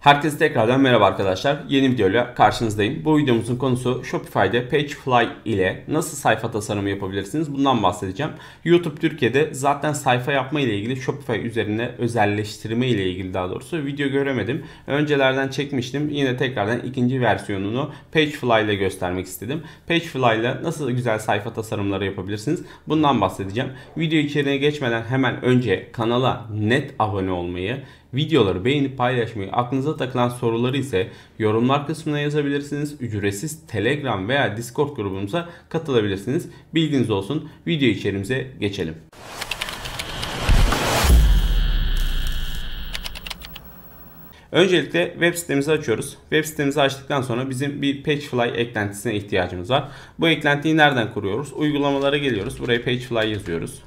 Herkese tekrardan merhaba arkadaşlar. Yeni videoyla karşınızdayım. Bu videomuzun konusu Shopify'de Pagefly ile nasıl sayfa tasarımı yapabilirsiniz bundan bahsedeceğim. YouTube Türkiye'de zaten sayfa yapma ile ilgili Shopify üzerine özelleştirme ile ilgili daha doğrusu video göremedim. Öncelerden çekmiştim. Yine tekrardan ikinci versiyonunu Pagefly ile göstermek istedim. Pagefly ile nasıl güzel sayfa tasarımları yapabilirsiniz bundan bahsedeceğim. Video içeriğine geçmeden hemen önce kanala net abone olmayı, Videoları beğenip paylaşmayı, aklınıza takılan soruları ise yorumlar kısmına yazabilirsiniz. Ücretsiz Telegram veya Discord grubumuza katılabilirsiniz. Bilginiz olsun. Video içerimize geçelim. Öncelikle web sitemizi açıyoruz. Web sitemizi açtıktan sonra bizim bir Pagefly eklentisine ihtiyacımız var. Bu eklentiyi nereden kuruyoruz? Uygulamalara geliyoruz. Buraya Pagefly yazıyoruz.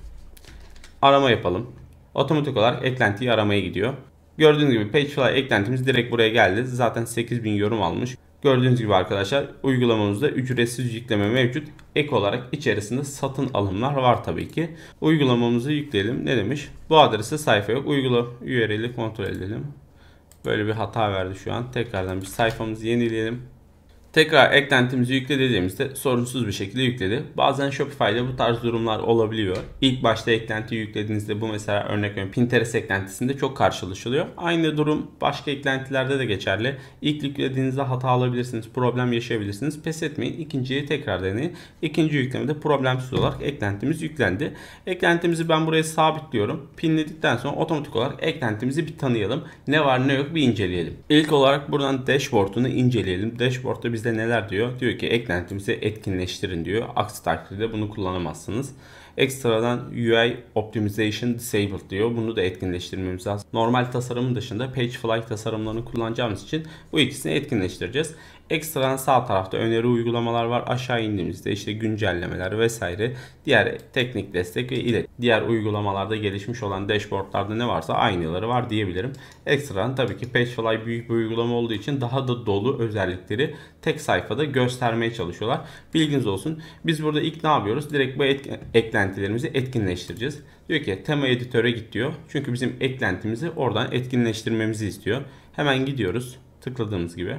Arama yapalım. Otomatik olarak eklentiyi aramaya gidiyor. Gördüğünüz gibi Pagefly eklentimiz direkt buraya geldi. Zaten 8000 yorum almış. Gördüğünüz gibi arkadaşlar uygulamamızda ücretsiz yükleme mevcut. Ek olarak içerisinde satın alımlar var tabii ki. Uygulamamızı yükleyelim. Ne demiş? Bu adrese sayfa yok. Uygula URL'i kontrol edelim. Böyle bir hata verdi şu an. Tekrardan bir sayfamızı yenileyelim. Tekrar eklentimizi yükle dediğimizde sorunsuz bir şekilde yükledi. Bazen Shopify'de bu tarz durumlar olabiliyor. İlk başta eklenti yüklediğinizde bu mesela örnek veriyorum Pinterest eklentisinde çok karşılaşılıyor. Aynı durum başka eklentilerde de geçerli. İlk yüklediğinizde hata alabilirsiniz, problem yaşayabilirsiniz. Pes etmeyin. İkinciyi tekrar deneyin. İkinci yüklemede problemsiz olarak eklentimiz yüklendi. Eklentimizi ben buraya sabitliyorum. Pinledikten sonra otomatik olarak eklentimizi bir tanıyalım. Ne var ne yok bir inceleyelim. İlk olarak buradan dashboard'unu inceleyelim. Dashboard'da biz bizde neler diyor? Diyor ki eklentimizi etkinleştirin diyor. Aksi takdirde bunu kullanamazsınız. Ekstradan UI Optimization Disabled diyor. Bunu da etkinleştirmemiz lazım. Normal tasarımın dışında Pagefly tasarımlarını kullanacağımız için bu ikisini etkinleştireceğiz. Ekstradan sağ tarafta öneri uygulamalar var. Aşağı indiğimizde işte güncellemeler vesaire diğer teknik destek ve ile diğer uygulamalarda gelişmiş olan dashboardlarda ne varsa aynıları var diyebilirim. Ekstradan tabii ki Pagefly büyük bir uygulama olduğu için daha da dolu özellikleri tek sayfada göstermeye çalışıyorlar. Bilginiz olsun. Biz burada ilk ne yapıyoruz? Direkt bu etken, eklentilerimizi etkinleştireceğiz. Diyor ki tema editöre git diyor. Çünkü bizim eklentimizi oradan etkinleştirmemizi istiyor. Hemen gidiyoruz. Tıkladığımız gibi.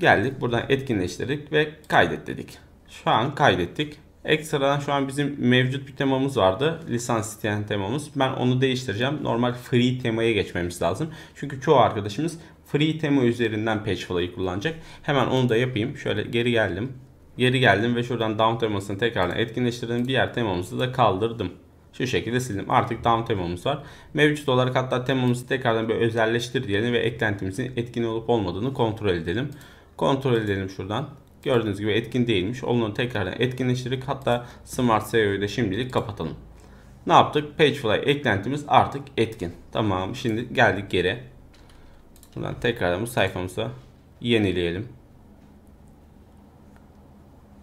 Geldik buradan etkinleştirdik ve kaydet dedik. Şu an kaydettik. Ekstradan şu an bizim mevcut bir temamız vardı. Lisans isteyen temamız. Ben onu değiştireceğim. Normal free temaya geçmemiz lazım. Çünkü çoğu arkadaşımız free tema üzerinden Pagefly'ı kullanacak. Hemen onu da yapayım. Şöyle geri geldim. Geri geldim ve şuradan down temasını tekrardan etkinleştirdim. Diğer temamızı da kaldırdım. Şu şekilde sildim. Artık down temamız var. Mevcut olarak hatta temamızı tekrardan bir özelleştir diyelim ve eklentimizin etkin olup olmadığını kontrol edelim. Kontrol edelim şuradan. Gördüğünüz gibi etkin değilmiş. Onu tekrardan etkinleştirdik. Hatta Smart SEO'yu da şimdilik kapatalım. Ne yaptık? Pagefly eklentimiz artık etkin. Tamam. Şimdi geldik geri. Buradan tekrardan bu sayfamıza yenileyelim.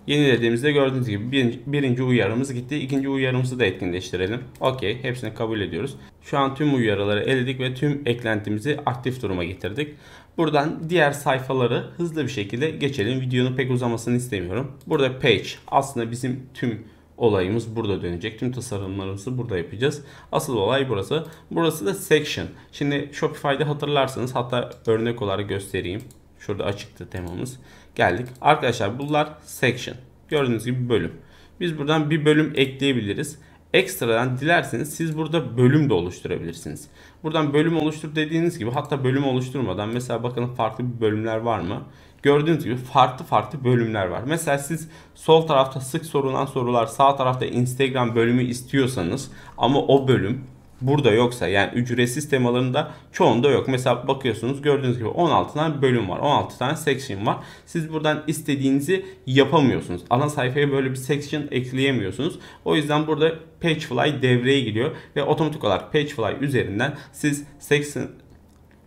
Yenilediğimizde gördüğünüz gibi birinci, birinci uyarımız gitti. İkinci uyarımızı da etkinleştirelim. Okey. Hepsini kabul ediyoruz. Şu an tüm uyarıları eledik ve tüm eklentimizi aktif duruma getirdik. Buradan diğer sayfaları hızlı bir şekilde geçelim. Videonun pek uzamasını istemiyorum. Burada page aslında bizim tüm olayımız burada dönecek. Tüm tasarımlarımızı burada yapacağız. Asıl olay burası. Burası da section. Şimdi Shopify'da hatırlarsanız hatta örnek olarak göstereyim. Şurada açıktı temamız. Geldik. Arkadaşlar bunlar section. Gördüğünüz gibi bölüm. Biz buradan bir bölüm ekleyebiliriz. Ekstradan dilerseniz siz burada bölüm de oluşturabilirsiniz. Buradan bölüm oluştur dediğiniz gibi hatta bölüm oluşturmadan mesela bakın farklı bir bölümler var mı? Gördüğünüz gibi farklı farklı bölümler var. Mesela siz sol tarafta sık sorulan sorular sağ tarafta Instagram bölümü istiyorsanız ama o bölüm burada yoksa yani ücretsiz temalarında çoğunda yok. Mesela bakıyorsunuz gördüğünüz gibi 16 tane bölüm var. 16 tane section var. Siz buradan istediğinizi yapamıyorsunuz. Ana sayfaya böyle bir section ekleyemiyorsunuz. O yüzden burada Pagefly devreye giriyor ve otomatik olarak Pagefly üzerinden siz section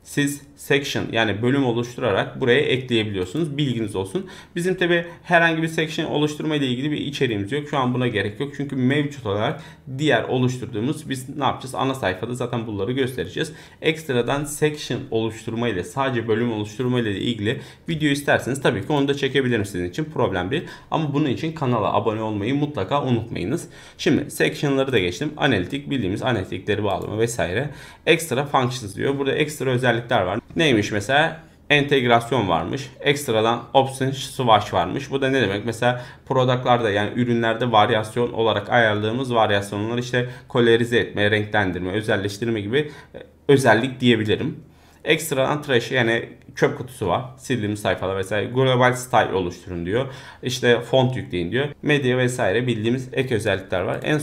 siz section yani bölüm oluşturarak buraya ekleyebiliyorsunuz. Bilginiz olsun. Bizim tabi herhangi bir section oluşturma ile ilgili bir içeriğimiz yok. Şu an buna gerek yok. Çünkü mevcut olarak diğer oluşturduğumuz biz ne yapacağız? Ana sayfada zaten bunları göstereceğiz. Ekstradan section oluşturma ile sadece bölüm oluşturma ile ilgili video isterseniz tabii ki onu da çekebilirim sizin için. Problem değil. Ama bunun için kanala abone olmayı mutlaka unutmayınız. Şimdi section'ları da geçtim. Analitik bildiğimiz analitikleri bağlama vesaire. Extra functions diyor. Burada ekstra özellikler var. Neymiş mesela? entegrasyon varmış. Ekstradan option swatch varmış. Bu da ne demek? Mesela product'larda yani ürünlerde varyasyon olarak ayarladığımız varyasyonlar işte kolerize etme, renklendirme, özelleştirme gibi e, özellik diyebilirim. Ekstradan trash yani çöp kutusu var. Sildiğimiz sayfalar vesaire. Global style oluşturun diyor. İşte font yükleyin diyor. Medya vesaire bildiğimiz ek özellikler var. En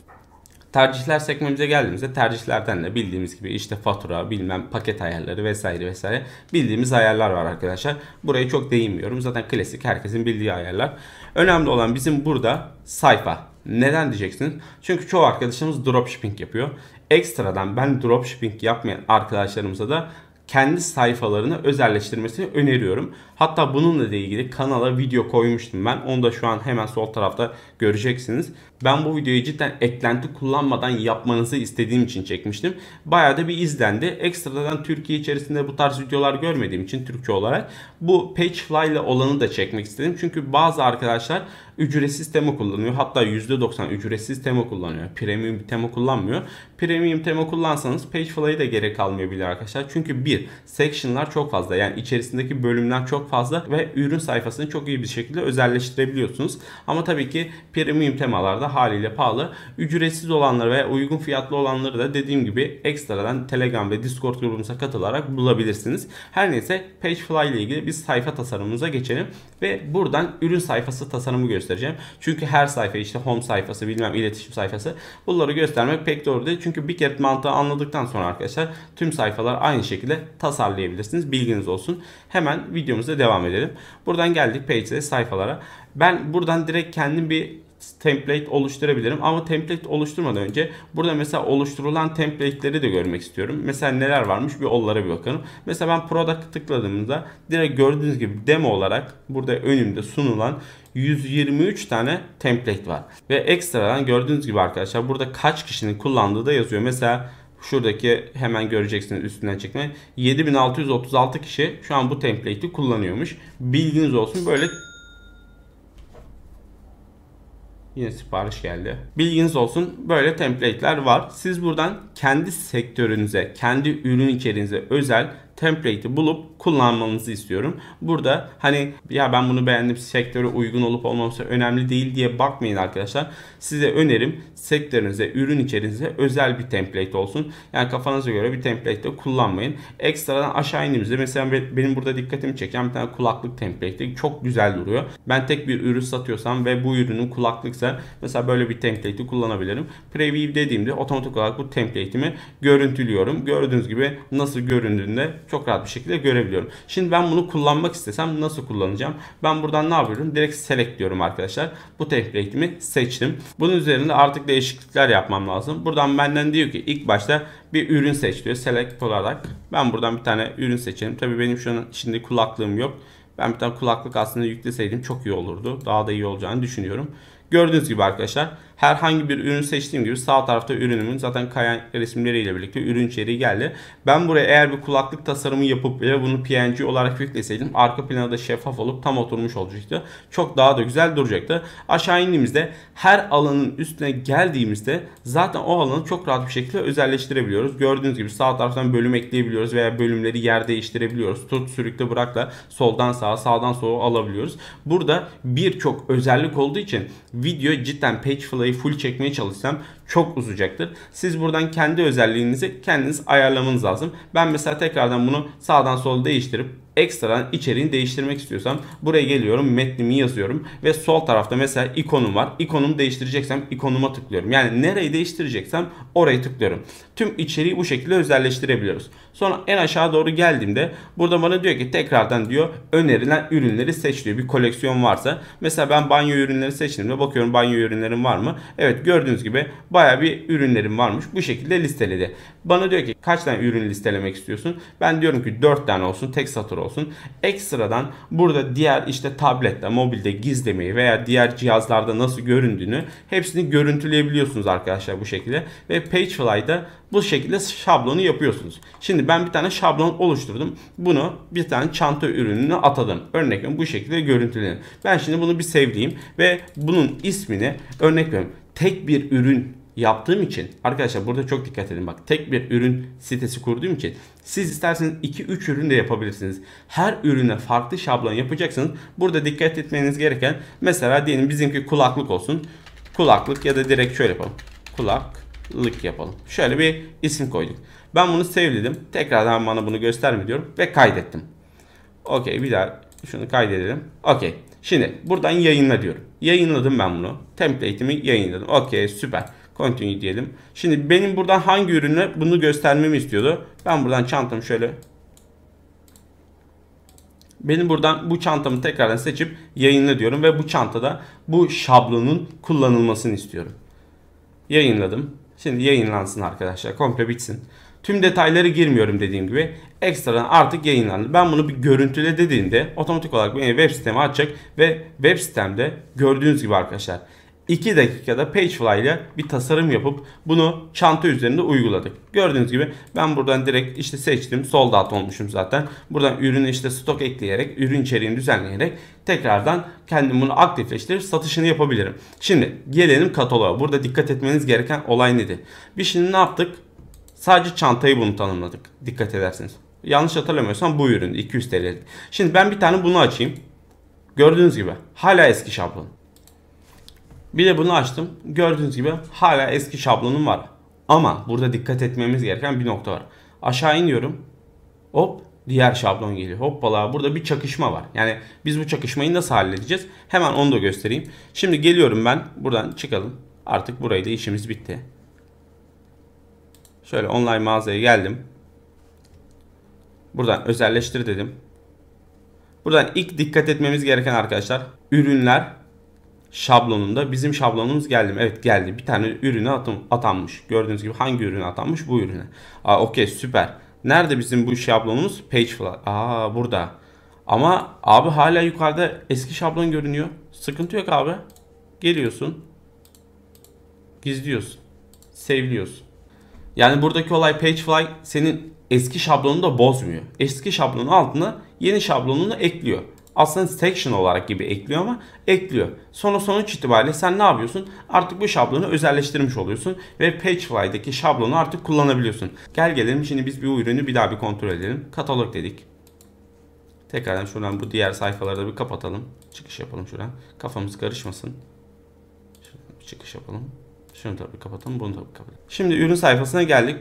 Tercihler sekmemize geldiğimizde tercihlerden de bildiğimiz gibi işte fatura, bilmem paket ayarları vesaire vesaire bildiğimiz ayarlar var arkadaşlar. Buraya çok değinmiyorum. Zaten klasik herkesin bildiği ayarlar. Önemli olan bizim burada sayfa. Neden diyeceksiniz? Çünkü çoğu arkadaşımız dropshipping yapıyor. Ekstradan ben dropshipping yapmayan arkadaşlarımıza da kendi sayfalarını özelleştirmesini öneriyorum. Hatta bununla ilgili kanala video koymuştum ben. Onu da şu an hemen sol tarafta göreceksiniz. Ben bu videoyu cidden eklenti kullanmadan yapmanızı istediğim için çekmiştim. Bayağı da bir izlendi. Ekstradan Türkiye içerisinde bu tarz videolar görmediğim için Türkçe olarak bu Pagefly ile olanı da çekmek istedim. Çünkü bazı arkadaşlar ücretsiz tema kullanıyor. Hatta %90 ücretsiz tema kullanıyor. Premium tema kullanmıyor. Premium tema kullansanız Pagefly'e de gerek kalmayabilir arkadaşlar. Çünkü bir, section'lar çok fazla. Yani içerisindeki bölümler çok fazla ve ürün sayfasını çok iyi bir şekilde özelleştirebiliyorsunuz. Ama tabii ki premium temalarda haliyle pahalı. Ücretsiz olanları ve uygun fiyatlı olanları da dediğim gibi ekstradan Telegram ve Discord grubumuza katılarak bulabilirsiniz. Her neyse Pagefly ile ilgili biz sayfa tasarımımıza geçelim ve buradan ürün sayfası tasarımı göstereceğim. Çünkü her sayfa işte home sayfası bilmem iletişim sayfası bunları göstermek pek doğru değil. Çünkü bir kere mantığı anladıktan sonra arkadaşlar tüm sayfalar aynı şekilde tasarlayabilirsiniz. Bilginiz olsun. Hemen videomuza devam edelim. Buradan geldik Page'de sayfalara. Ben buradan direkt kendim bir template oluşturabilirim. Ama template oluşturmadan önce burada mesela oluşturulan template'leri de görmek istiyorum. Mesela neler varmış bir onlara bir bakalım. Mesela ben product tıkladığımda direkt gördüğünüz gibi demo olarak burada önümde sunulan 123 tane template var. Ve ekstradan gördüğünüz gibi arkadaşlar burada kaç kişinin kullandığı da yazıyor. Mesela Şuradaki hemen göreceksiniz üstünden çekme. 7636 kişi şu an bu template'i kullanıyormuş. Bilginiz olsun böyle Yine sipariş geldi. Bilginiz olsun böyle template'ler var. Siz buradan kendi sektörünüze, kendi ürün içeriğinize özel template'i bulup kullanmanızı istiyorum. Burada hani ya ben bunu beğendim sektöre uygun olup olmaması önemli değil diye bakmayın arkadaşlar. Size önerim sektörünüze, ürün içeriğinize özel bir template olsun. Yani kafanıza göre bir template de kullanmayın. Ekstradan aşağı indiğimizde mesela benim burada dikkatimi çeken bir tane kulaklık template çok güzel duruyor. Ben tek bir ürün satıyorsam ve bu ürünün kulaklıksa mesela böyle bir template'i kullanabilirim. Preview dediğimde otomatik olarak bu template'imi görüntülüyorum. Gördüğünüz gibi nasıl göründüğünde çok rahat bir şekilde görebiliyorum. Şimdi ben bunu kullanmak istesem nasıl kullanacağım? Ben buradan ne yapıyorum? Direkt select diyorum arkadaşlar. Bu template'imi seçtim. Bunun üzerinde artık değişiklikler yapmam lazım. Buradan benden diyor ki ilk başta bir ürün seç diyor. Select olarak. Ben buradan bir tane ürün seçelim. Tabii benim şu an şimdi kulaklığım yok. Ben bir tane kulaklık aslında yükleseydim çok iyi olurdu. Daha da iyi olacağını düşünüyorum. Gördüğünüz gibi arkadaşlar herhangi bir ürün seçtiğim gibi sağ tarafta ürünümün zaten kayan resimleriyle birlikte ürün içeriği geldi. Ben buraya eğer bir kulaklık tasarımı yapıp ve bunu PNG olarak yükleseydim arka plana da şeffaf olup tam oturmuş olacaktı. Çok daha da güzel duracaktı. Aşağı indiğimizde her alanın üstüne geldiğimizde zaten o alanı çok rahat bir şekilde özelleştirebiliyoruz. Gördüğünüz gibi sağ taraftan bölüm ekleyebiliyoruz veya bölümleri yer değiştirebiliyoruz. Tut sürükle bırakla soldan sağa sağdan sola alabiliyoruz. Burada birçok özellik olduğu için video cidden page flow'ı full çekmeye çalışsam çok uzayacaktır. Siz buradan kendi özelliğinizi kendiniz ayarlamanız lazım. Ben mesela tekrardan bunu sağdan sola değiştirip ekstradan içeriğini değiştirmek istiyorsam buraya geliyorum metnimi yazıyorum ve sol tarafta mesela ikonum var. İkonumu değiştireceksem ikonuma tıklıyorum. Yani nereyi değiştireceksem orayı tıklıyorum. Tüm içeriği bu şekilde özelleştirebiliyoruz. Sonra en aşağı doğru geldiğimde burada bana diyor ki tekrardan diyor önerilen ürünleri seç diyor. Bir koleksiyon varsa. Mesela ben banyo ürünleri seçtiğimde bakıyorum banyo ürünlerim var mı? Evet gördüğünüz gibi baya bir ürünlerim varmış. Bu şekilde listeledi. Bana diyor ki kaç tane ürün listelemek istiyorsun? Ben diyorum ki 4 tane olsun tek satır olsun. Ekstradan burada diğer işte tablette, mobilde gizlemeyi veya diğer cihazlarda nasıl göründüğünü hepsini görüntüleyebiliyorsunuz arkadaşlar bu şekilde. Ve Pagefly'da bu şekilde şablonu yapıyorsunuz. Şimdi ben bir tane şablon oluşturdum. Bunu bir tane çanta ürününe atadım. Örnek bu şekilde görüntüleyin. Ben şimdi bunu bir sevdiğim ve bunun ismini örnek veriyorum. Tek bir ürün yaptığım için arkadaşlar burada çok dikkat edin bak tek bir ürün sitesi kurduğum için siz isterseniz 2-3 ürün de yapabilirsiniz. Her ürüne farklı şablon yapacaksınız. Burada dikkat etmeniz gereken mesela diyelim bizimki kulaklık olsun. Kulaklık ya da direkt şöyle yapalım. Kulaklık yapalım. Şöyle bir isim koyduk. Ben bunu sevledim. Tekrardan bana bunu gösterme diyorum ve kaydettim. Okey bir daha şunu kaydedelim. Okey. Şimdi buradan yayınla diyorum. Yayınladım ben bunu. Template'imi yayınladım. Okey süper. Continue diyelim. Şimdi benim buradan hangi ürünü bunu göstermemi istiyordu. Ben buradan çantamı şöyle benim buradan bu çantamı tekrardan seçip yayınla diyorum ve bu çantada bu şablonun kullanılmasını istiyorum. Yayınladım. Şimdi yayınlansın arkadaşlar. Komple bitsin. Tüm detayları girmiyorum dediğim gibi. Ekstradan artık yayınlandı. Ben bunu bir görüntüle dediğimde otomatik olarak beni web sitemi açacak ve web sitemde gördüğünüz gibi arkadaşlar 2 dakikada Pagefly ile bir tasarım yapıp bunu çanta üzerinde uyguladık. Gördüğünüz gibi ben buradan direkt işte seçtim. Sold out olmuşum zaten. Buradan ürünü işte stok ekleyerek, ürün içeriğini düzenleyerek tekrardan kendim bunu aktifleştirip satışını yapabilirim. Şimdi gelelim kataloğa. Burada dikkat etmeniz gereken olay nedir? Biz şimdi ne yaptık? Sadece çantayı bunu tanımladık. Dikkat ederseniz. Yanlış hatırlamıyorsam bu ürün 200 TL. Şimdi ben bir tane bunu açayım. Gördüğünüz gibi hala eski şablon. Bir de bunu açtım. Gördüğünüz gibi hala eski şablonum var. Ama burada dikkat etmemiz gereken bir nokta var. Aşağı iniyorum. Hop diğer şablon geliyor. Hoppala burada bir çakışma var. Yani biz bu çakışmayı nasıl halledeceğiz? Hemen onu da göstereyim. Şimdi geliyorum ben. Buradan çıkalım. Artık burayı da işimiz bitti. Şöyle online mağazaya geldim. Buradan özelleştir dedim. Buradan ilk dikkat etmemiz gereken arkadaşlar ürünler şablonunda bizim şablonumuz geldi mi? Evet geldi. Bir tane ürüne atım, atanmış. Gördüğünüz gibi hangi ürüne atanmış? Bu ürüne. Aa okey süper. Nerede bizim bu şablonumuz? Pagefly. Aa burada. Ama abi hala yukarıda eski şablon görünüyor. Sıkıntı yok abi. Geliyorsun. Gizliyorsun. Sevliyorsun. Yani buradaki olay Pagefly senin eski şablonunu da bozmuyor. Eski şablonun altına yeni şablonunu ekliyor aslında section olarak gibi ekliyor ama ekliyor. Sonra sonuç itibariyle sen ne yapıyorsun? Artık bu şablonu özelleştirmiş oluyorsun ve Pagefly'daki şablonu artık kullanabiliyorsun. Gel gelelim şimdi biz bir ürünü bir daha bir kontrol edelim. Katalog dedik. Tekrardan şuradan bu diğer sayfaları da bir kapatalım. Çıkış yapalım şuradan. Kafamız karışmasın. Şuradan bir çıkış yapalım. Şunu da bir kapatalım, bunu da bir kapatalım. Şimdi ürün sayfasına geldik.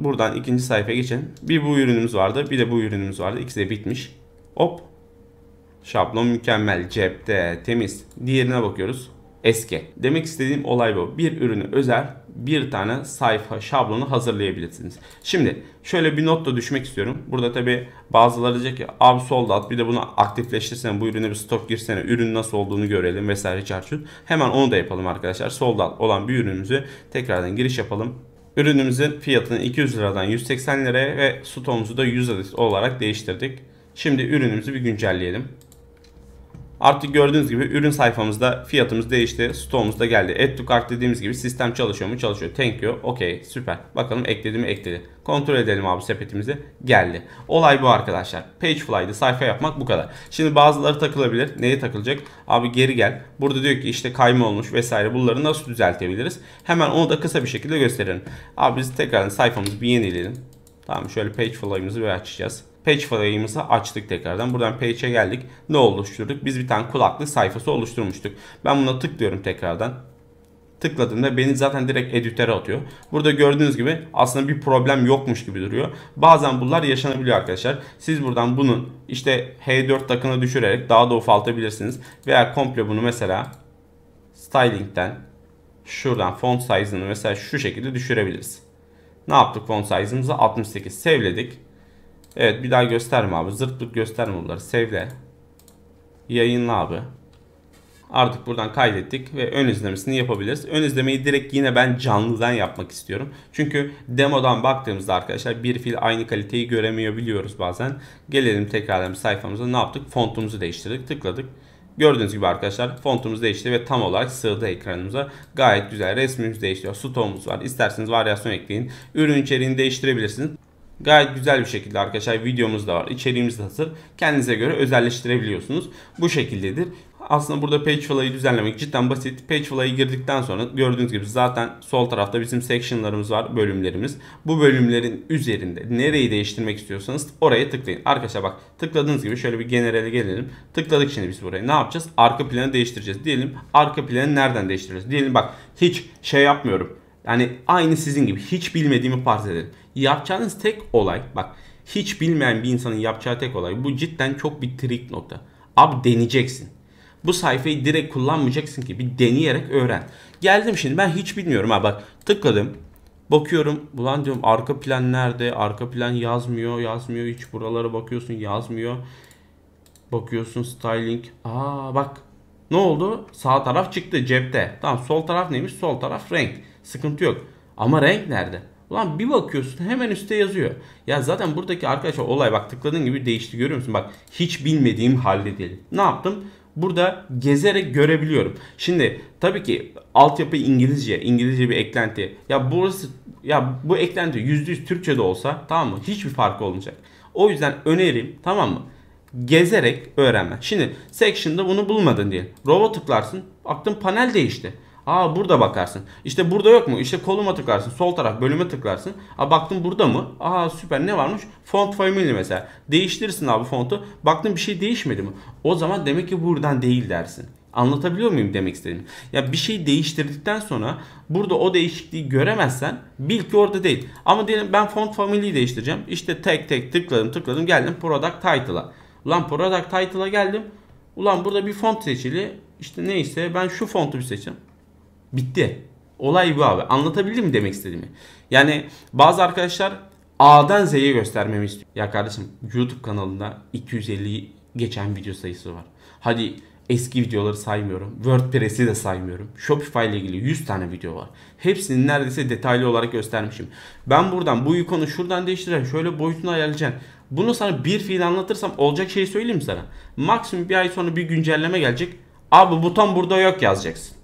Buradan ikinci sayfaya geçelim. Bir bu ürünümüz vardı, bir de bu ürünümüz vardı. İkisi de bitmiş. Hop Şablon mükemmel, cepte, temiz. Diğerine bakıyoruz. Eski. Demek istediğim olay bu. Bir ürünü özel bir tane sayfa şablonu hazırlayabilirsiniz. Şimdi şöyle bir not da düşmek istiyorum. Burada tabi bazıları diyecek ki abi sold out bir de bunu aktifleştirsene bu ürüne bir stok girsene ürün nasıl olduğunu görelim vesaire çarçur. Hemen onu da yapalım arkadaşlar. Sold out olan bir ürünümüzü tekrardan giriş yapalım. Ürünümüzün fiyatını 200 liradan 180 liraya ve stoğumuzu da 100 adet olarak değiştirdik. Şimdi ürünümüzü bir güncelleyelim. Artık gördüğünüz gibi ürün sayfamızda fiyatımız değişti. Stoğumuz da geldi. Add to cart dediğimiz gibi sistem çalışıyor mu? Çalışıyor. Thank you. Okey. Süper. Bakalım ekledi mi? Ekledi. Kontrol edelim abi sepetimizi. Geldi. Olay bu arkadaşlar. Pagefly'da sayfa yapmak bu kadar. Şimdi bazıları takılabilir. Neye takılacak? Abi geri gel. Burada diyor ki işte kayma olmuş vesaire. Bunları nasıl düzeltebiliriz? Hemen onu da kısa bir şekilde gösterelim. Abi biz tekrardan sayfamızı bir yenileyelim. Tamam şöyle Pagefly'ımızı bir açacağız. Page fly'ımızı açtık tekrardan. Buradan page'e geldik. Ne oluşturduk? Biz bir tane kulaklık sayfası oluşturmuştuk. Ben buna tıklıyorum tekrardan. tıkladığımda beni zaten direkt editöre atıyor. Burada gördüğünüz gibi aslında bir problem yokmuş gibi duruyor. Bazen bunlar yaşanabiliyor arkadaşlar. Siz buradan bunun işte H4 takını düşürerek daha da ufaltabilirsiniz. Veya komple bunu mesela styling'den şuradan font size'ını mesela şu şekilde düşürebiliriz. Ne yaptık font size'ımızı 68 sevledik. Evet bir daha gösterme abi. Zırt pırt gösterme bunları. Sevle. Yayınla abi. Artık buradan kaydettik ve ön izlemesini yapabiliriz. Ön izlemeyi direkt yine ben canlıdan yapmak istiyorum. Çünkü demodan baktığımızda arkadaşlar bir fil aynı kaliteyi göremiyor biliyoruz bazen. Gelelim tekrardan sayfamıza ne yaptık? Fontumuzu değiştirdik. Tıkladık. Gördüğünüz gibi arkadaşlar fontumuz değişti ve tam olarak sığdı ekranımıza. Gayet güzel resmimiz değişiyor. Stoğumuz var. İsterseniz varyasyon ekleyin. Ürün içeriğini değiştirebilirsiniz. Gayet güzel bir şekilde arkadaşlar videomuz da var. İçeriğimiz de hazır. Kendinize göre özelleştirebiliyorsunuz. Bu şekildedir. Aslında burada Pagefly'ı düzenlemek cidden basit. Pagefly'ı girdikten sonra gördüğünüz gibi zaten sol tarafta bizim section'larımız var, bölümlerimiz. Bu bölümlerin üzerinde nereyi değiştirmek istiyorsanız oraya tıklayın. Arkadaşlar bak tıkladığınız gibi şöyle bir generale gelelim. Tıkladık şimdi biz buraya. Ne yapacağız? Arka planı değiştireceğiz. Diyelim arka planı nereden değiştireceğiz? Diyelim bak hiç şey yapmıyorum. Yani aynı sizin gibi hiç bilmediğimi farz edelim. Yapacağınız tek olay bak hiç bilmeyen bir insanın yapacağı tek olay bu cidden çok bir trik nokta. Abi deneyeceksin. Bu sayfayı direkt kullanmayacaksın ki bir deneyerek öğren. Geldim şimdi ben hiç bilmiyorum ha bak tıkladım. Bakıyorum ulan diyorum arka plan nerede? Arka plan yazmıyor yazmıyor hiç buralara bakıyorsun yazmıyor. Bakıyorsun styling. Aa bak ne oldu? Sağ taraf çıktı cepte. Tamam sol taraf neymiş? Sol taraf renk. Sıkıntı yok. Ama renk nerede? Ulan bir bakıyorsun hemen üstte yazıyor. Ya zaten buradaki arkadaşlar olay bak tıkladığın gibi değişti görüyor musun? Bak hiç bilmediğim halde değil. Ne yaptım? Burada gezerek görebiliyorum. Şimdi tabii ki altyapı İngilizce, İngilizce bir eklenti. Ya burası ya bu eklenti %100 Türkçe de olsa tamam mı? Hiçbir fark olmayacak. O yüzden önerim tamam mı? Gezerek öğrenme. Şimdi section'da bunu bulmadın diye. Robot tıklarsın. Baktın panel değişti. Aa burada bakarsın. İşte burada yok mu? İşte koluma tıklarsın. Sol taraf bölüme tıklarsın. Aa baktın burada mı? Aa süper ne varmış? Font family mesela. Değiştirirsin abi fontu. Baktın bir şey değişmedi mi? O zaman demek ki buradan değil dersin. Anlatabiliyor muyum demek istediğimi? Ya bir şey değiştirdikten sonra burada o değişikliği göremezsen bil ki orada değil. Ama diyelim ben font family'yi değiştireceğim. İşte tek tek tıkladım tıkladım geldim product title'a. Ulan product title'a geldim. Ulan burada bir font seçili. İşte neyse ben şu fontu bir seçeceğim. Bitti. Olay bu abi. Anlatabildim mi demek istediğimi? Yani bazı arkadaşlar A'dan Z'ye göstermemi istiyor. Ya kardeşim YouTube kanalında 250 geçen video sayısı var. Hadi eski videoları saymıyorum. WordPress'i de saymıyorum. Shopify ile ilgili 100 tane video var. Hepsini neredeyse detaylı olarak göstermişim. Ben buradan bu ikonu şuradan değiştireceğim. Şöyle boyutunu ayarlayacağım. Bunu sana bir fiil anlatırsam olacak şeyi söyleyeyim sana? Maksimum bir ay sonra bir güncelleme gelecek. Abi buton burada yok yazacaksın.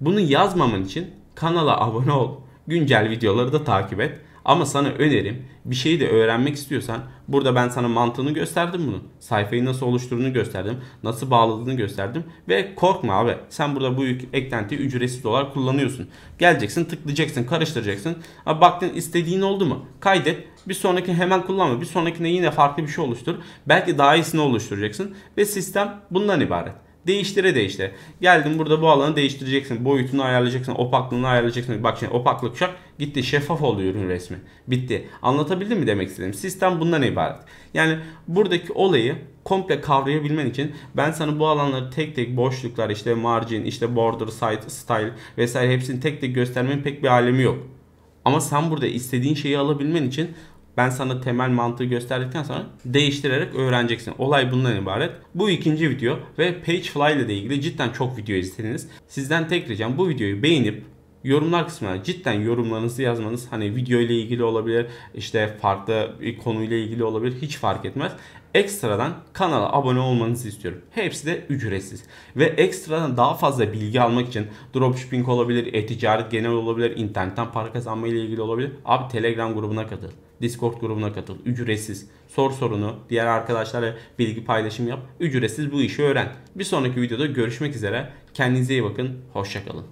Bunu yazmaman için kanala abone ol. Güncel videoları da takip et. Ama sana önerim bir şeyi de öğrenmek istiyorsan burada ben sana mantığını gösterdim bunu. Sayfayı nasıl oluşturduğunu gösterdim. Nasıl bağladığını gösterdim. Ve korkma abi sen burada bu yük eklentiyi ücretsiz olarak kullanıyorsun. Geleceksin tıklayacaksın karıştıracaksın. Abi baktın istediğin oldu mu? Kaydet. Bir sonraki hemen kullanma. Bir sonrakine yine farklı bir şey oluştur. Belki daha iyisini oluşturacaksın. Ve sistem bundan ibaret. Değiştire değiştire. Geldim burada bu alanı değiştireceksin. Boyutunu ayarlayacaksın. Opaklığını ayarlayacaksın. Bak şimdi opaklık şak gitti. Şeffaf oluyor ürün resmi. Bitti. Anlatabildim mi demek istedim? Sistem bundan ibaret. Yani buradaki olayı komple kavrayabilmen için ben sana bu alanları tek tek boşluklar işte margin, işte border, site, style vesaire hepsini tek tek göstermenin pek bir alemi yok. Ama sen burada istediğin şeyi alabilmen için ben sana temel mantığı gösterdikten sonra değiştirerek öğreneceksin. Olay bundan ibaret. Bu ikinci video ve Pagefly ile ilgili cidden çok video izlediniz. Sizden tek ricam bu videoyu beğenip yorumlar kısmına cidden yorumlarınızı yazmanız hani video ile ilgili olabilir işte farklı bir konuyla ilgili olabilir hiç fark etmez. Ekstradan kanala abone olmanızı istiyorum. Hepsi de ücretsiz. Ve ekstradan daha fazla bilgi almak için dropshipping olabilir, e-ticaret genel olabilir, internetten para kazanma ile ilgili olabilir. Abi Telegram grubuna katıl. Discord grubuna katıl. Ücretsiz. Sor sorunu. Diğer arkadaşlarla bilgi paylaşım yap. Ücretsiz bu işi öğren. Bir sonraki videoda görüşmek üzere. Kendinize iyi bakın. Hoşçakalın.